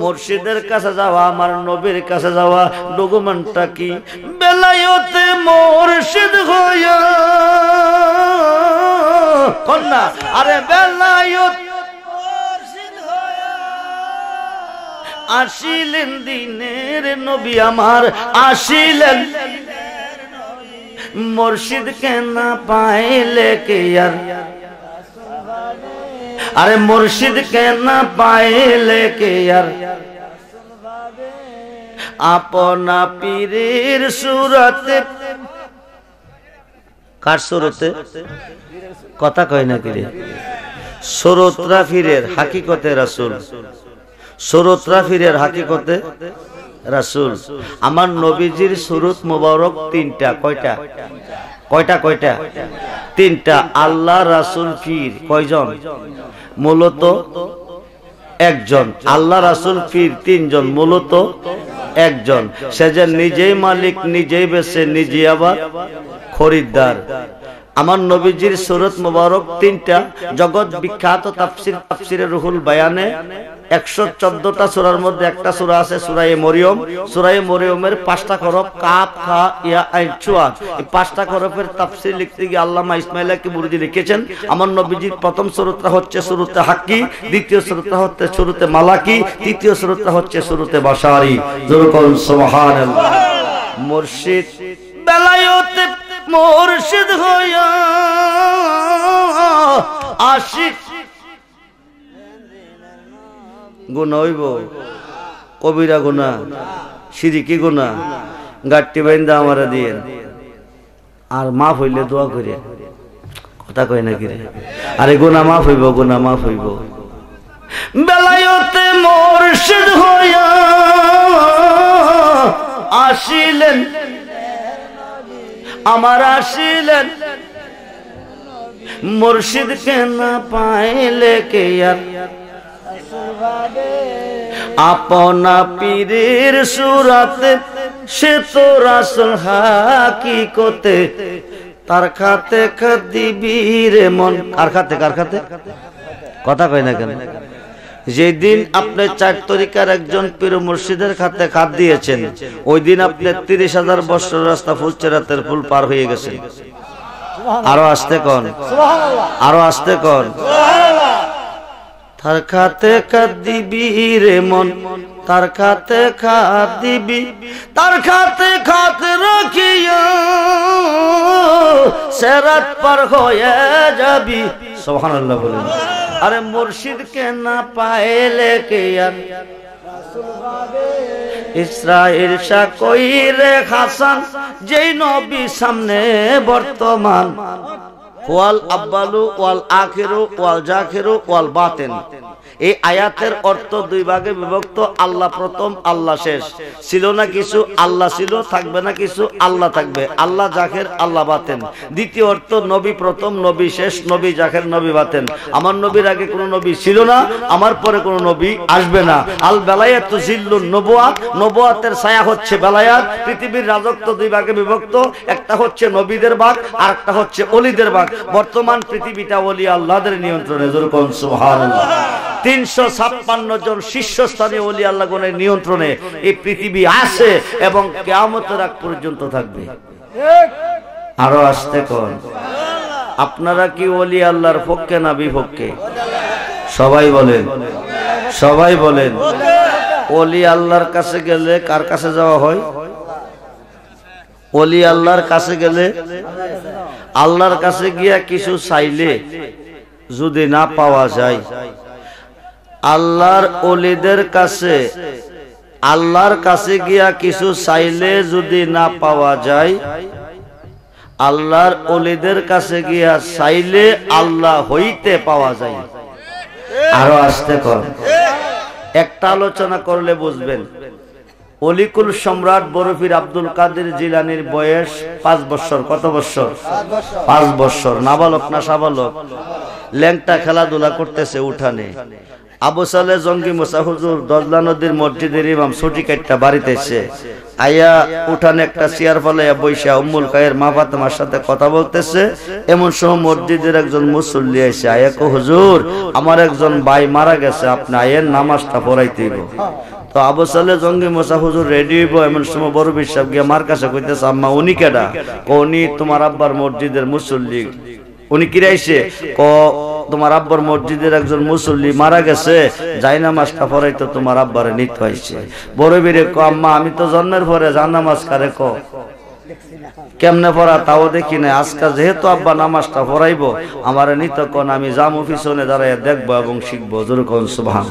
মুর্শিদের কাছে যাওয়া, আমার নবীর কাছে যাওয়া ডকুমেন্টটা কি? বেলায়তে মুর্শিদ হইয়া কন্যা, আরে বেলায়ত আসিলেন দিনের নবী আমার, আসিলেন মুর্শিদ কে না পাইলে কে আর? আরে মুর্শিদ কে না পাইলে কে আর? আপনা পীরের সুরতে কার সুরতে? কথা কয় না কিরে? সুরতরা ফিরের হাকিকতে রাসুল। সুরতরা ফিরের হাকিকতে রাসুল, আমার নবীজির সুরত মুবারক তিনটা, কয়টা? কয়টা কয়টা? তিনটা, আল্লাহ, রাসুল ফির কয়জন? মূলত একজন। আল্লাহ, রাসুল ফির তিনজন। মূলত একজন। সে যে নিজেই মালিক, নিজেই বেছে নিজে আবার খরিদ্দার। আমার নবীজির সুরত মুবারক তিনটা। জগৎ বিখ্যাত তাফসির, তাফসিরে রুহুল বায়ানে একশো মধ্যে একটা সুরা আছে সুরাই মরিয়ম। সুরাই মরিয়মের পাঁচটা খরব কাপ খা, ইয়া এই পাঁচটা খরফের তাফসির লিখতে গিয়ে আল্লামা ইসমাইল কিবুরুজি লিখেছেন, আমার নবীজির প্রথম সুরতটা হচ্ছে শুরুতে হাক্কি, দ্বিতীয় সুরতটা হচ্ছে শুরুতে মালাকি, তৃতীয় সুরতটা হচ্ছে শুরুতে বাসারি মুর্শিদ বেলায়তে মুর্শিদ হইয়া আশিক গুণ হইব? কবিরা গুণা, সিরিকি গুণা, গাট্টি বাইন্দা আমারা দিয়ে আর মাফ হইলে দোয়া করে কথা কয় নাকি রে? আরে গুণা মাফ হইব, গুণা মাফ হইব। বেলায়তে মুর্শিদ হইয়া আসিলেন। আমার আসিলেন। মুর্শিদ কে না পাইলে কে আর আপনা পীরের সুরাতে সে তো রাসুল হাকিকতে। তার খাতে দিবির মন। কার খাতে কার খাতে? কথা কয় না কেন? যেদিন আপনি চার তরিকার একজন পীর মুর্শিদের খাতে খাত দিয়েছেন ওই দিন আপনি তিরিশ হাজার বছর রাস্তা ফুলছে রাতের ফুল পার হয়ে গেছে আরও আসতে কন। আরও আসতে কন। তার খাতে খাত দিবি রে মন, তার খাতে খাত দিবি তার খাতে খাত রাখিয়া সেরাত পার হয়ে যাবি। সোহানাল্লাহ বলেন। আরে মুর্শিদ কে না পাইলে কে আর? ইসরায়েল শাহ কই রে হাসান, যেই নবী সামনে বর্তমান। ওয়াল আব্বালু ওয়াল আখেরো ওয়াল জাখেরো ওয়াল বাতেন। এই আয়াতের অর্থ দুই ভাগে বিভক্ত, আল্লাহ প্রথম, আল্লাহ শেষ। ছিল না কিছু, আল্লাহ ছিল, থাকবে না কিছু, আল্লাহ থাকবে। আল্লাহ জাখের, আল্লাহ বাতেন। দ্বিতীয় অর্থ, নবী প্রথম, নবী শেষ, নবী জাখের, নবী বাতেন। আমার নবীর আগে কোনো নবী ছিল না, আমার পরে কোনো নবী আসবে না। আল বেলায়াত জিল্লুন নবুয়াত, নবুয়াতের ছায়া হচ্ছে বেলায়াত। পৃথিবীর রাজত্ব দুই ভাগে বিভক্ত, একটা হচ্ছে নবীদের ভাগ আর একটা হচ্ছে অলিদের ভাগ বর্তমান পৃথিবীটা অলি আল্লাহদের নিয়ন্ত্রণে যেরকম সুবহানাল্লাহ। তিনশো ছাপ্পান্ন জন শীর্ষস্থানীয় অলি আল্লাহ গণের নিয়ন্ত্রণে এই পৃথিবী আছে এবং কেয়ামতের আগ পর্যন্ত থাকবে। আরও আসতে কন? আপনারা কি অলি আল্লাহর পক্ষে না বিপক্ষে? সবাই বলেন। সবাই বলেন। অলি আল্লাহর কাছে গেলে কার কাছে যাওয়া হয়? অলি আল্লাহর কাছে গেলে? আল্লাহর কাছে গিয়া কিছু চাইলে যদি না পাওয়া যায় আল্লাহর অলিদের কাছে, আল্লাহর কাছে গিয়া কিছু চাইলে যদি না পাওয়া যায়, আল্লাহর অলিদের কাছে গিয়া চাইলে আল্লাহ হইতে পাওয়া যায়। আরও আসতে কর। একটা আলোচনা করলে বুঝবেন। অলিকুল সম্রাট বরফির আব্দুল কাদের জিলানির বয়স পাঁচ বছর। কত বছর? পাঁচ বছর। নাবালক না সাবালক? ল্যাংটা খেলাধুলা করতেছে উঠানে। আবু সালে জঙ্গি মুসা হুজুর দজলা নদীর মসজিদের ইমাম ছুটি কাটটা বাড়িতে এসে আইয়া উঠানে একটা চেয়ার ফলাইয়া বৈশা উম্মুল কায়ের মা ফাতেমার সাথে কথা বলতেছে। এমন সময় মসজিদের একজন মুসল্লি এসে আয়া কো, হুজুর, আমার একজন ভাই মারা গেছে, আপনি আয়ের নামাজটা পড়াইতেইব তো আবু সালে জঙ্গি মোসা হুজুর রেডি হইব, এমন সময় বড় বিশ্বাস গিয়ে মার কাছে কইতেছে, আম্মা, উনি কেডা? উনি তোমার আব্বার মসজিদের মুসল্লি। উনি কিরাইছে ক, তোমার আব্বার মসজিদের একজন মুসল্লি মারা গেছে। যাই নামাজটা পড়াই তো তোমার আব্বারে নিতে হয়েছে। বড় বীরে ক, আম্মা, আমি তো জন্মের পরে জান নামাজ কারে ক? কেমনে পড়া তাও দেখি না আজকে যেহেতু আব্বা নামাজটা পড়াইবো, আমার কোন আমি জামু পিছনে দাঁড়াইয়া দেখব এবং শিখব। যেরকম সুভান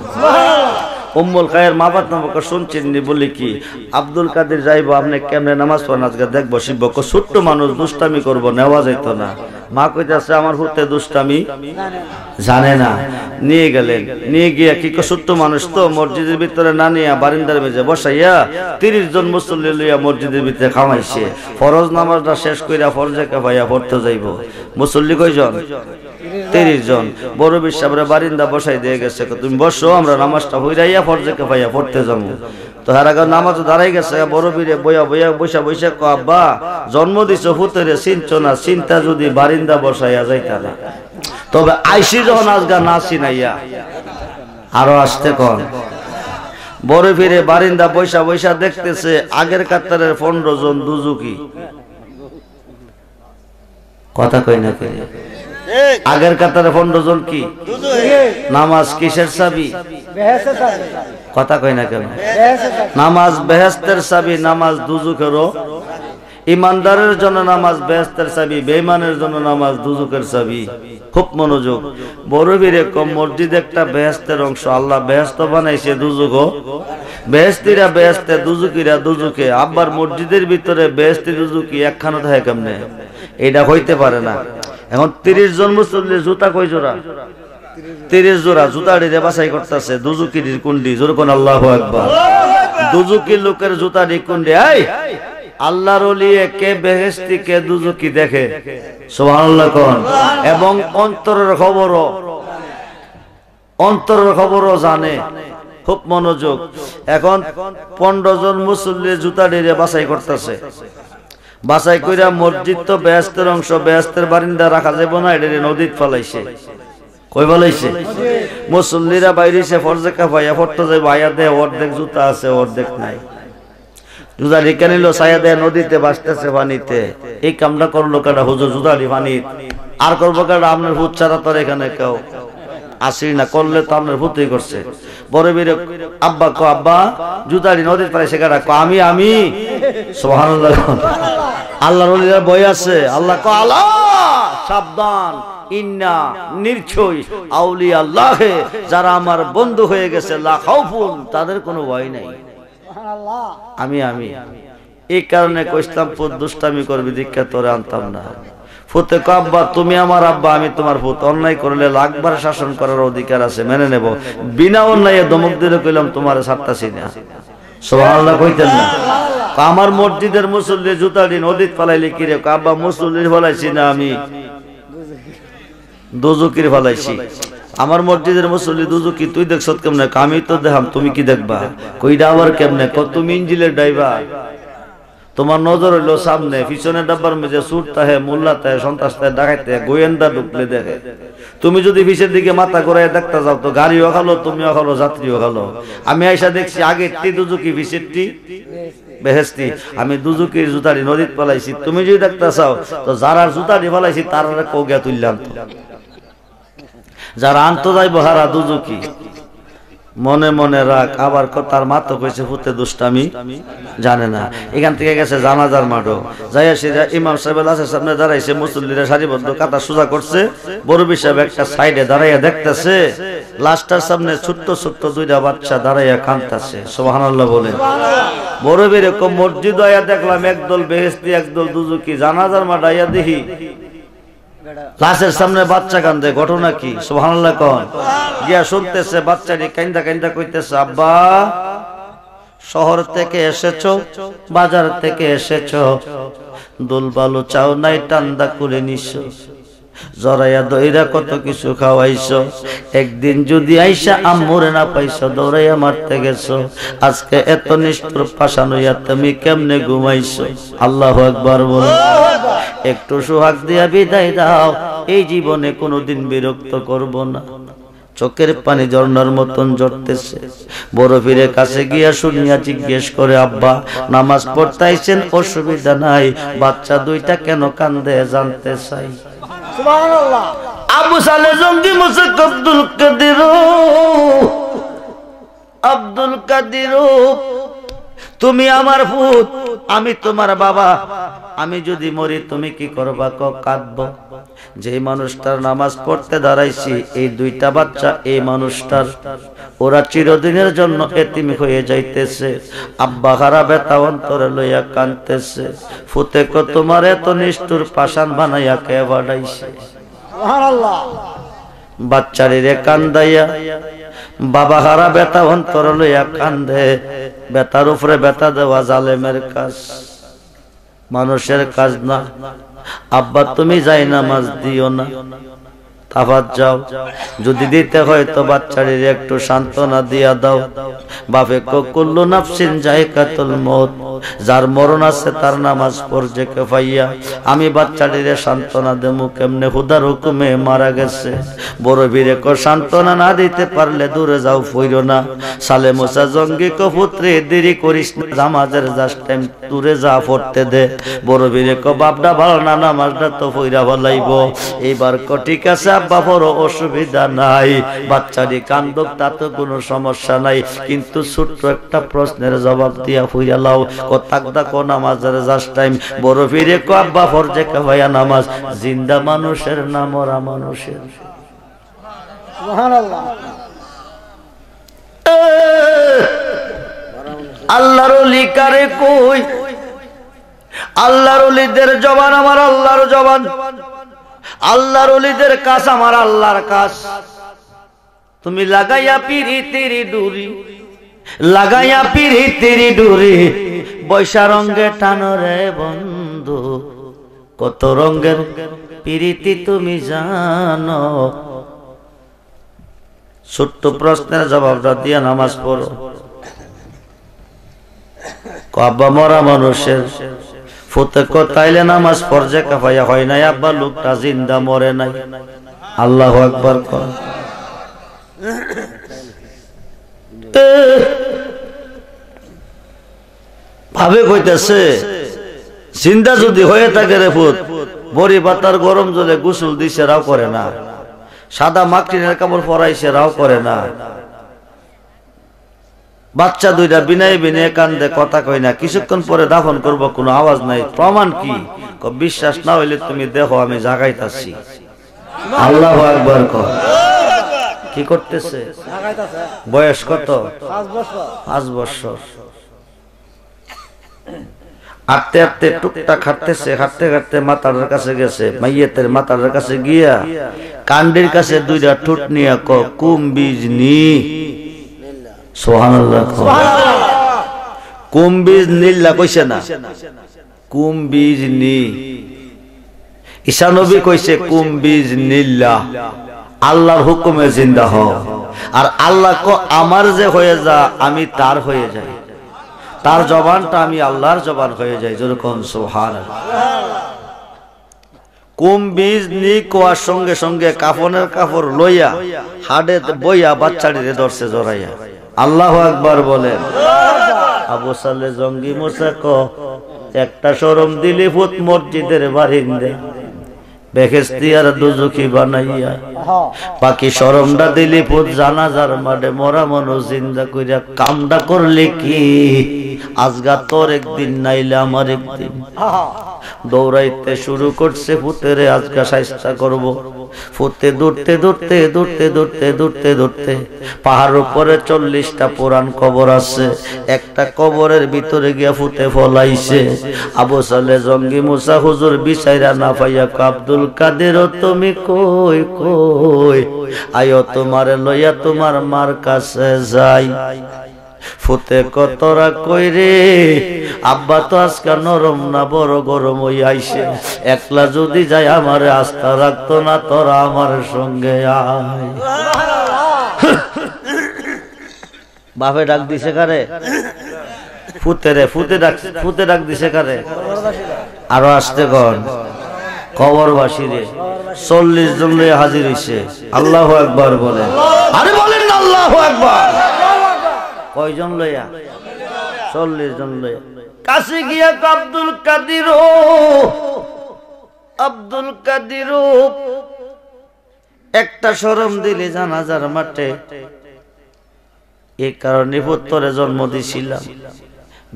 উম্মুল খায়ের মা বাপ নামকে শুনছেন নি বলি কি, আব্দুল কাদের যাইবো, আপনি কেমনে নামাজ পড়েন? আজকে দেখব, শিখব। ছোট্ট মানুষ দুষ্টামি করব, নেওয়া যাইত না। মা কইতাছে, আমার হুতে দুষ্টামি জানে না। নিয়ে গেলেন। নিয়ে গিয়া কি ছোট্ট মানুষ তো, মসজিদের ভিতরে না নিয়ে বারিন্দার মেজে বসাইয়া তিরিশ জন মুসল্লি লইয়া মসজিদের ভিতরে খামাইছে। ফরজ নামাজটা শেষ কইরা ফরজে ভাইয়া পড়তে যাইব। মুসল্লি কয়জন? তিরিশ জন। বড় বিশ্বাবরে বারিন্দা বসাই দিয়ে গেছে। তুমি বসো, আমরা নামাজটা হইরাইয়া ফরজেকে ভাইয়া পড়তে যাব। তো হার আগে নামাজ দাঁড়াই গেছে। বড় বীরে বইয়া বইয়া বৈশা বৈশা কো আব্বা, জন্ম দিছ হুতরে, চিনছ না? চিন্তা যদি বারিন্দা বসাইয়া যাইতা না? তবে আইসি যখন আজগা না চিনাইয়া, আরও আসতে কন। বড় ফিরে বারিন্দা বৈশা বৈশা দেখতেছে, আগের কাতারের পনেরো জন দুজুকি কথা কই না কে? আগের কাতারে পনেরো জন কি? নামাজ কিসের চাবি? কথা কই না কেন? নামাজ বেহেস্তের চাবি নামাজ দুজুকেরও ইমানদারের জন্য নামাজ বেহেস্তের চাবি বেইমানের জন্য নামাজ দুজুকের চাবি। খুব মনোযোগ। বড় বীরে কম মসজিদ একটা বেহেস্তের অংশ। আল্লাহ বেহেস্ত বানাইছে দুজুক বেহেস্তিরা বেহেস্তে দুজুকিরা দুজুকে আব্বার মসজিদের ভিতরে বেহেস্তি দুজুকি একখানা থাকে কেমনে? এটা হইতে পারে না। এখন তিরিশ জন মুসল্লি, জুতা কই জোড়া? তিরিশ জোড়া, জুতা ডিরে বাছাই করতেছে। দুজুকি কুন্ডি জোর কোন আল্লাহ একবার দুজুকি লোকের জুতা ডি কুন্ডি আই আল্লাহর কে বেহেস্তি কে দুজুকি দেখে। এবং অন্তরের খবরও অন্তরের খবরও জানে। খুব মনোযোগ। এখন পনেরো জন মুসল্লি জুতা ডিরে বাছাই করতেছে। বাছাই কইরা মসজিদ তো ব্যস্তের অংশ, ব্যস্তের বারিন্দা রাখা যাবে না, এটা নদীত ফলাইছে। কই ফলাইছে? মুসল্লিরা বাইরেছে ফরজে কাফাইয়া ফটতে যাই ভাইয়া দে অর্ধেক জুতা আছে, অর্ধেক নাই। জুতা রেখে নিল সায়া দেয়, নদীতে বাসতেছে পানিতে। এই কামটা করল কাটা হুজুর জুতারি পানি। আর করব কাটা আপনার ভূত ছাড়া তোর এখানে কেউ আসি না, করলে তো আপনার ভূতই করছে। বড় বীরে, আব্বা কো আব্বা জুতারি নদীর পারে সেখানে আমি আমি। সুবহানাল্লাহ। আল্লাহর ওলিরা বই আছে। আল্লাহ কো আল্লাহ সাবধান ইন্না নির্ছয় আউলি আল্লাহে যারা আমার বন্ধু হয়ে গেছে লা খাউফুন তাদের কোনো ভয় নাই। আমি আমি। এই কারণে কইসলামপুর দুষ্টামি করবি দীক্ষা তোরে আনতাম না। ফুতে কো আব্বা তুমি আমার আব্বা আমি তোমার ফুত। অন্যায় করলে লাখবার শাসন করার অধিকার আছে মেনে নেব। বিনা অন্যায় দমক দিলে কইলাম তোমার ছাড়তাছি না। সুবহানাল্লাহ কইতেন না। আমার মসজিদের মুসল্লি জুতা দিন নদীত ফালাইলে কি রে? কো আব্বা মুসল্লির ফালাইছি না আমি। দুজুকির ফালাইছি। আমার মসজিদের মুসল্লি দুজুকি তুই দেখছ কেমনে? কো আমি তো দেখাম, তুমি কি দেখবা? কইডা আবার কেমনে? কো তুমি ইঞ্জিলের ড্রাইভার। তোমার নজর হইল সামনে, পিছনে ডাব্বার মেঝে সুর তাহে, মোল্লা তাহে সন্ত্রাস তাহে ডাকাইতে গোয়েন্দা ঢুকলে দেখে। তুমি যদি পিছের দিকে মাথা ঘুরাই দেখতে যাও, তো গাড়িও খালো, তুমিও খালো, যাত্রীও খালো। আমি আইসা দেখছি, আগে টি দুজুকি পিছেরটি বেহেস্তি আমি দুজুকির জুতারি নদীত পালাইছি তুমি যদি দেখতে চাও, তো যারা জুতারি পালাইছি তারা কৌগিয়া তুললাম। যারা আন্ত যাইব, হারা দুজুকি মনে মনে রাখ, আবার তার মাত্র কইছে ফুতে দুষ্টামি জানে না। এখান থেকে গেছে জানাজার মাঠও। যাইয়া সে ইমাম সাহেব আছে সামনে দাঁড়াইছে, মুসল্লিরা সারিবদ্ধ কাতা সোজা করছে। বড় সাহেব একটা সাইডে দাঁড়াইয়া দেখতেছে লাস্টার সামনে ছোট্ট ছোট্ট দুইটা বাচ্চা দাঁড়াইয়া কাঁদতেছে। সোহানাল্লাহ বলে বড় এরকম মসজিদ আয়া দেখলাম, একদল বেহেস্তি একদল দুজুকি জানাজার মাঠ আইয়া দেখি লাশের সামনে বাচ্চা কান্দে, ঘটনা কি? সুবহানাল্লাহ কন। গিয়া শুনতেছে বাচ্চাটি কান্দা কান্দা কইতেছে, আব্বা, শহর থেকে এসেছ, বাজার থেকে এসেছ, দোলবালু চাও নাই, টান্দা করে নিছো। জরাইয়া দইরা কত কিছু খাওয়াইছো। একদিন যদি আইসা আম্মুরে না পাইছো, দৌড়াইয়া মারতে গেছো। আজকে এত নিষ্ঠুর পাশান হইয়া তুমি কেমনে ঘুমাইছো? আল্লাহ একবার বল। একটু সুহাগ দিয়া বিদায় দাও। এই জীবনে কোনোদিন বিরক্ত করব না। চোখের পানি ঝর্ণার মতন জড়তেছে বড় ফিরে কাছে গিয়া শুনিয়া জিজ্ঞেস করে, আব্বা, নামাজ পড়তে আইছেন অসুবিধা নাই। বাচ্চা দুইটা কেন কান্দে জানতে চাই? আবু সালে জঙ্গি মুসে আব্দুল কাদির। আব্দুল কাদির তুমি আমার ফুত আমি তোমার বাবা। আমি যদি মরি তুমি কি করবা? ক কাঁদব। যে মানুষটার নামাজ পড়তে দাঁড়াইছি এই দুইটা বাচ্চা এই মানুষটার। ওরা চিরদিনের জন্য এতিম হয়ে যাইতেছে। আব্বা হারা বেতা অন্তরে লইয়া কানতেছে ফুতে কো তোমার এত নিষ্ঠুর পাষাণ বানাইয়া কে বাড়াইছে বাচ্চারিরে কান্দাইয়া বাবা হারা বেতা অন্তর লইয়া কান্দে। বেতার উপরে বেতা দেওয়া জালেমের কাজ। মানুষের কাজ না। আব্বা তুমি যাই নামাজ দিও না। যাও। যদি দিতে হয় তো বাচ্চারির একটু সান্ত্বনা দিয়া দাও। বাপে কুল্লু নাফসিন জায়কাতুল মত যার মরণ আছে তার নামাজ পড়ছে কে পাইয়া আমি বাচ্চাটিরে সান্ত্বনা দেমু কেমনে? হুদার হুকুমে মারা গেছে। বড় বীরে কো সান্ত্বনা না দিতে পারলে দূরে যাও ফইরো না। সালে মোসা জঙ্গি কো পুত্রে, দেরি করিস না। নামাজের জাস্ট টাইম দূরে যা পড়তে দে। বড় বীরে কো বাপডা ভালো না, নামাজটা তো ফইরা ভালাইব এইবার কো ঠিক আছে আব্বা বড় অসুবিধা নাই। বাচ্চারি কান্দক তাতে কোনো সমস্যা নাই। কিন্তু ছোট্ট একটা প্রশ্নের জবাব দিয়া ফুইরা লাও। ও তাকদা কো নামাজের জাস্ট টাইম। বড় ফিরে কো আব্বা ফরজে কাভাইয়া নামাজ। জিন্দা মানুষের না মরা মানুষের। আল্লাহর লিকারে কই? আল্লাহর অলিদের জবান আমার আল্লাহর জবান। আল্লাহর অলিদের কাজ আমার আল্লাহর কাজ। তুমি লাগাইয়া পিরি তিরি ডুরি, লাগাইয়া পিরি তিরি ডুরি, বৈশা রঙ্গে টানো রে বন্ধু, কত রঙ্গের পিরিতি তুমি জানো। ছোট্ট প্রশ্নের জবাবটা দিয়ে নামাজ পড়ো। আব্বা মরা মানুষের ফুতে তাইলে নামাজ পর্যে কাপাইয়া হয় নাই, আব্বা লোকটা জিন্দা মরে নাই। আল্লাহ একবার কর ভাবে কইতেছে চিন্তা যদি হয়ে থাকে রে ফুত বড়ি পাতার গরম জলে গোসল দিছে, রাও করে না। সাদা মাকটিনের কাপড় পরাইছে, রাও করে না। বাচ্চা দুইটা বিনায় বিনয় কান্দে, কথা কই না। কিছুক্ষণ পরে দাফন করব, কোনো আওয়াজ নাই। প্রমাণ কি? বিশ্বাস না হইলে তুমি দেখো, আমি জাগাইতাছি। আল্লাহ একবার কর কি করতেছে? বয়স কত? পাঁচ বছর। হাঁটতে হাঁটতে টুকটাক হাঁটতেছে হাঁটতে হাঁটতে মাতার কাছে গেছে, মাইয়েতের মাতার কাছে গিয়া কান্ডের কাছে দুইটা ঠোঁট নিয়ে কুম বীজ নি আল্লাহর হুকুমে জিন্দা হ আর আল্লাহ ক আমার যে হয়ে যা, আমি তার হয়ে যাই। তার জবানটা আমি আল্লাহর জবান হয়ে যাই যেরকম সোহান কুম নি কোয়ার সঙ্গে সঙ্গে কাফনের কাপড় লইয়া, হাডে বইয়া বাচ্চাটিরে ধরছে, জড়াইয়া। আল্লাহ একবার বলেন। আবু সালে জঙ্গি মোসা ক একটা সরম দিলে ফুত মসজিদের বারিন্দে। বেহেস্তি আর দুজুকি বানাইয়া, বাকি কইরা কি? একদিন আমার একদিন। দৌড়াইতে শুরু করছে ফুতেরে আজকা সাইস্তা করব। ফুতে দূরতে দূরতে দূরতে দূরতে দূরতে দূরতে পাহাড় উপরে চল্লিশটা পুরান কবর আছে। একটা কবরের ভিতরে গিয়া ফুতে ফলাইছে। আবু সালে জঙ্গি মুসা হুজুর বিচাইরা না পাইয়া আব্দুল কাদের, তুমি কই কই? আয়ো তোমার লইয়া তোমার মার কাছে যাই। ফুতে কতরা কইরে, আব্বা তো আজকে নরম না, বড় গরম হই আইসে। একলা যদি যাই আমার আস্থা রাখতো না, তোরা আমার সঙ্গে আয়। বাপে ডাক দিছে কারে? ফুতে রে, ফুতে ডাক ফুতে ডাক দিছে কারে? আরও আসতে কন। কবরবাসী রে, চল্লিশ জন হাজির হইছে। আল্লাহ একবার বলে। আরে বলেন আল্লাহ একবার কয়জন লইয়া? চল্লিশ জন লইয়া। কাছে গিয়া আব্দুল কাদির আব্দুল কাদির একটা সরম দিলে জানাজার মাঠে। এই কারণে পুত্তরে জন্ম দিছিলাম।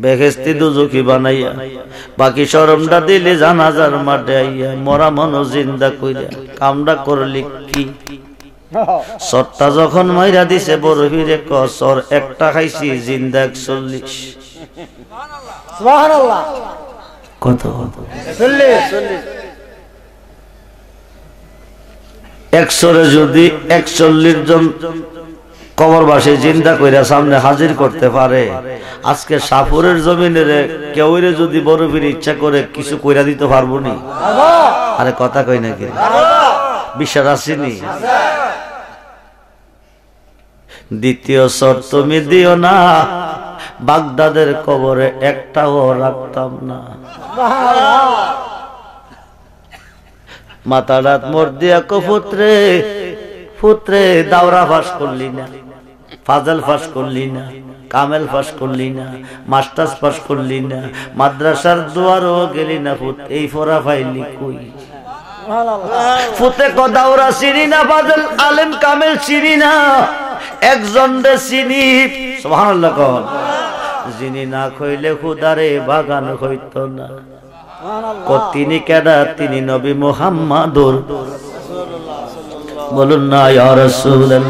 বেহেস্তি দুজুকি বানাইয়া, বাকি সরমটা দিলে জানাজার মাঠে আইয়া, মরা মনো জিন্দা কইরা কামটা করলি কি? সরটা যখন মাইরা দিছে বড় হিরে কসর একটা খাইছি জিন্দা একচল্লিশ। কত একশোরে যদি একচল্লিশ জন কবরবাসী চিন্তা কইরা সামনে হাজির করতে পারে আজকে সাপুরের জমিনের কেউরে যদি বরফির ইচ্ছা করে কিছু কইরা দিতে পারব নি? আরে কথা কই নাকি বিশ্বাস আসেনি দ্বিতীয় শর্ত, তুমি দিও না। বাগদাদের কবরে একটাও রাখতাম না। মাতারাত মোর দিয়া কো পুত্রে দাওরা ফাঁস করলি না, ফাজল ফাঁস করলি না, কামেল ফাঁস করলি না, মাস্টার্স পাস করলি না, মাদ্রাসার দুয়ারও গেলি না পুত এই ফোরা ফাইলি কই? ফুতে কো দাওরা চিনি না ফাজল আলেম কামেল চিনি না। একজন রে চিনি সুবহানাল্লাহ কোন। যিনি না কইলে খুদারে বাগান হইতো না। তিনি কেডা তিনি নবী মুহাম্মাদুর। বলুন না ইয়া রাসূলুল্লাহ।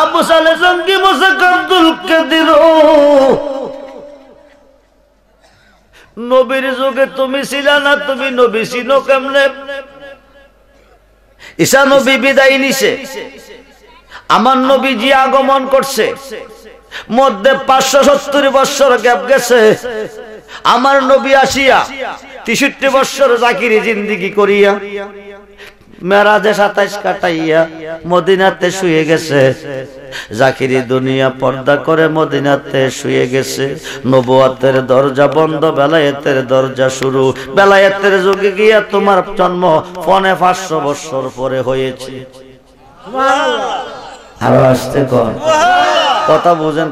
আবু সালে জঙ্গি মোসাক আব্দুল কাদির নবীর যুগে তুমি ছিলা না, তুমি নবী চিনো কেমনে? ঈশা নবী বিদায় নিছে। আমার নবীজি আগমন করছে। মধ্যে পাঁচশো সত্তর বৎসর গ্যাপ গেছে। আমার নবী আসিয়া তেষট্টি বৎসর জাকিরি জিন্দিগি করিয়া মেরাজে সাতাইশ কাটাইয়া মদিনাতে শুয়ে গেছে। জাকিরি দুনিয়া পর্দা করে মদিনাতে শুয়ে গেছে। নবুয়াতের দরজা বন্ধ বেলায়েতের দরজা শুরু। বেলায়েতের যুগে গিয়া তোমার জন্ম পনে পাঁচশো বৎসর পরে হয়েছে। আরও আসতে কর কথা বুঝেন